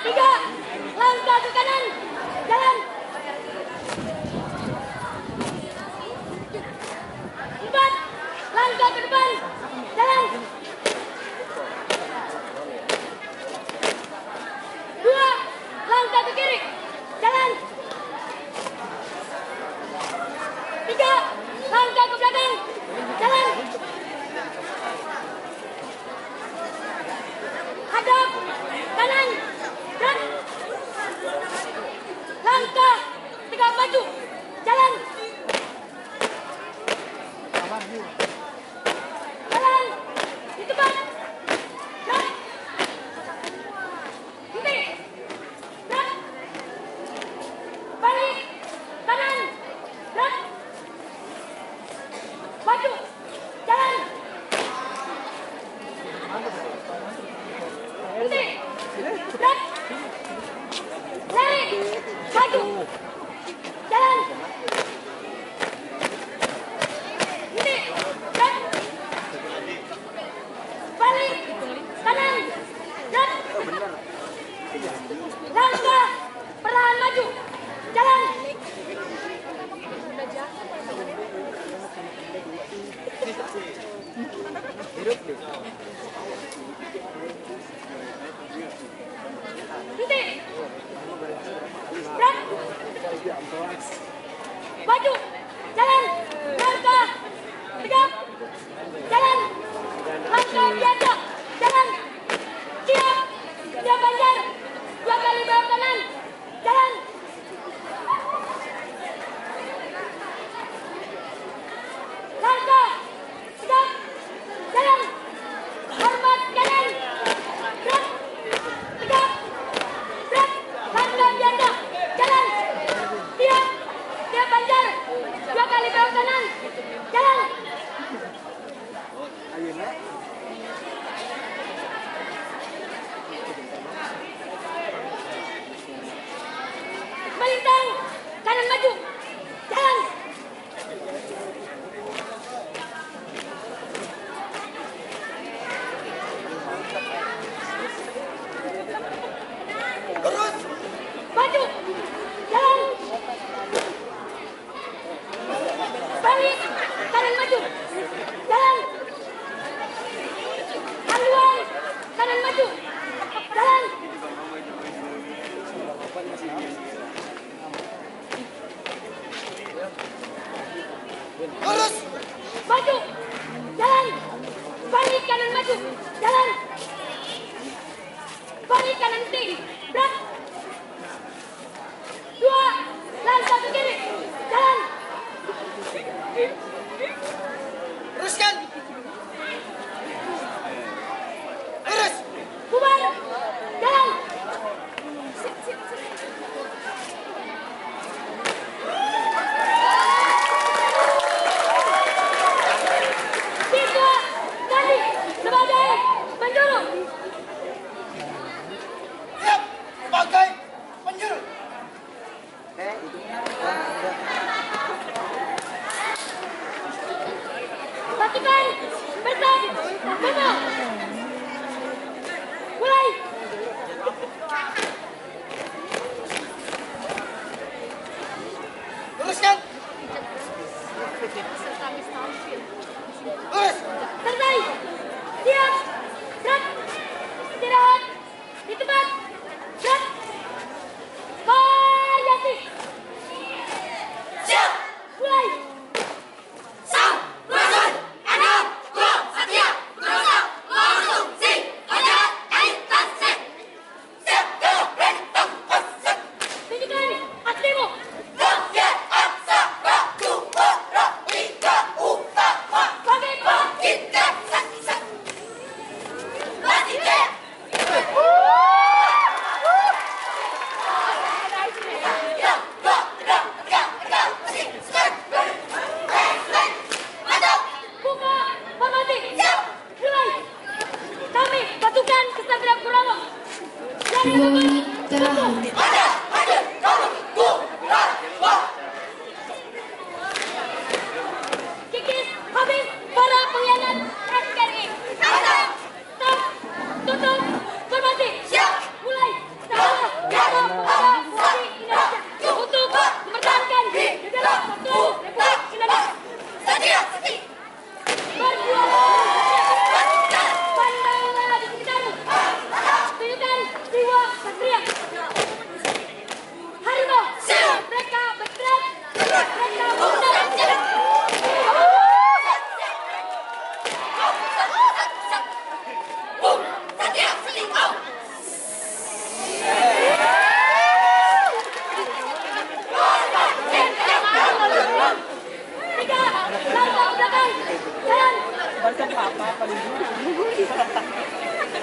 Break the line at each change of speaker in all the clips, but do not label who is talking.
tiga langkah ke kanan. Jalan. Empat langkah ke depan. Lari, maju, jalan. Maju, jalan. maju. Jalan.
Terus.
Maju. Jalan. Balik. Kanan maju. Jalan. Kanan maju. Jalan. Balik kanan kiri. Belak. Dua. Lalu satu kiri. Jalan. Assistant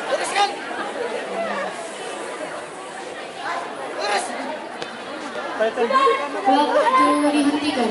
Teruskan. Terus.
Waktu dihentikan.